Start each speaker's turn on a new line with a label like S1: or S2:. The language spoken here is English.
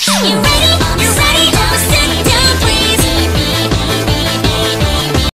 S1: You